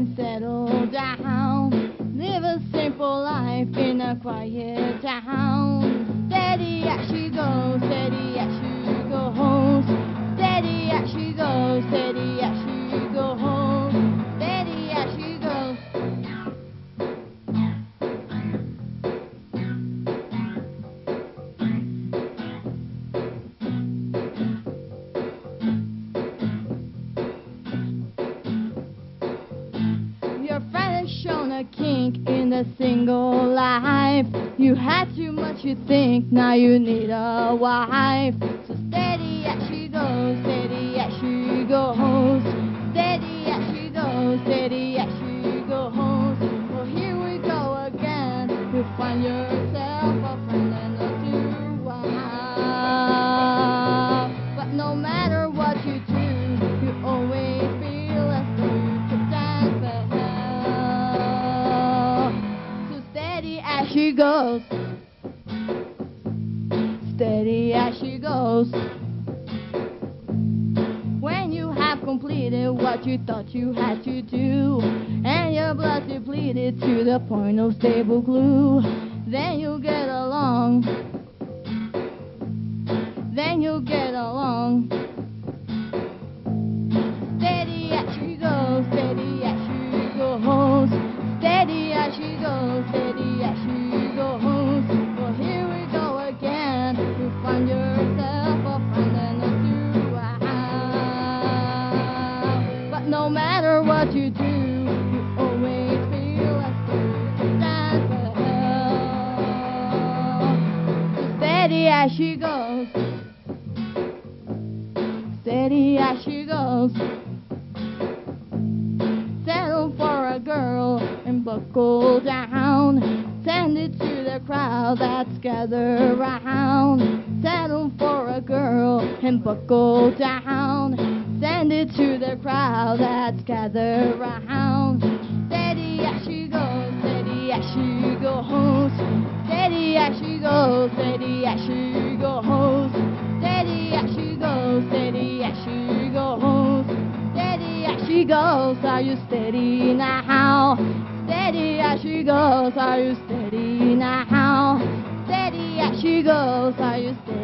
and settle down. Live a simple life in a quiet town. Steady as she goes, steady as she a kink in the single life. You had too much, you think, now you need a wife. So steady as she goes, steady as she goes. Goes, steady as she goes. When you have completed what you thought you had to do, and your blood depleted to the point of stable glue, then you'll get along. Then you'll get along. As good as hell. Steady as she goes steady as she goes. Settle for a girl and buckle down. Send it to the crowd that's gathered round. Settle for a girl and buckle down. It to the crowd that's gathered round. Steady as she goes, steady as she goes. Steady as she goes, steady as she goes. Steady as she goes, steady as she goes. Steady as she goes, are you steady now? Steady as she goes, are you steady now? Steady as she goes, are you steady